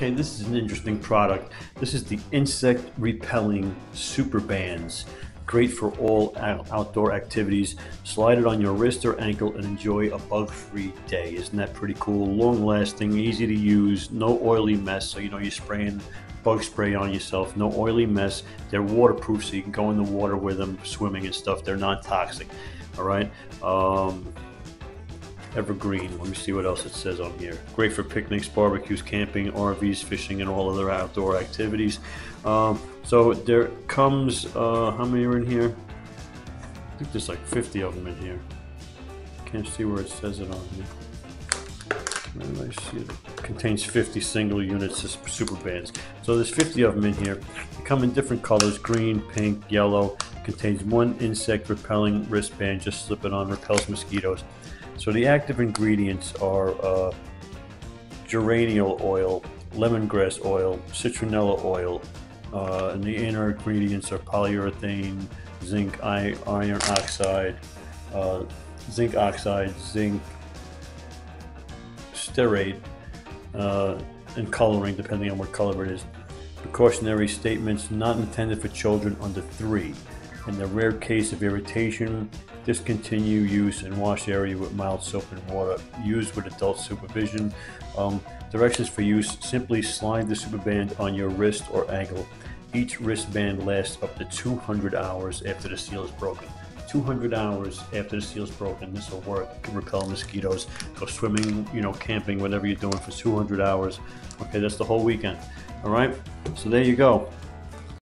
Okay, this is an interesting product. This is the insect repelling super bands. Great for all outdoor activities. Slide it on your wrist or ankle and enjoy a bug-free day. Isn't that pretty cool? Long lasting, easy to use, no oily mess. So you know you're spraying bug spray on yourself. No oily mess. They're waterproof, so you can go in the water with them, swimming and stuff. They're not toxic. All right. Um, evergreen. Let me see what else it says on here. Great for picnics, barbecues, camping, RVs, fishing, and all other outdoor activities. Um, so there comes, uh, how many are in here? I think there's like 50 of them in here. Can't see where it says it on here. I see it? Contains 50 single units of super bands. So there's 50 of them in here. They come in different colors, green, pink, yellow. Contains one insect repelling wristband. Just slip it on, repels mosquitoes. So the active ingredients are uh, geraniol oil, lemongrass oil, citronella oil, uh, and the inner ingredients are polyurethane, zinc, iron oxide, uh, zinc oxide, zinc stearate, uh, and coloring, depending on what color it is. Precautionary statements not intended for children under three. In the rare case of irritation, discontinue use and wash area with mild soap and water. Use with adult supervision. Um, directions for use simply slide the superband on your wrist or ankle. Each wristband lasts up to 200 hours after the seal is broken. 200 hours after the seal is broken, this will work. It can repel mosquitoes. Go swimming, you know, camping, whatever you're doing for 200 hours. Okay, that's the whole weekend. All right, so there you go.